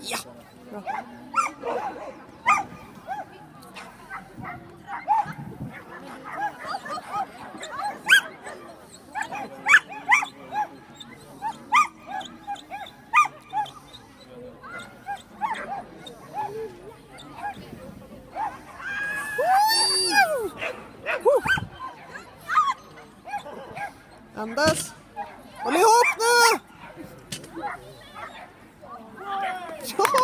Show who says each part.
Speaker 1: Ja. Andas. Olli, åpne! Ja!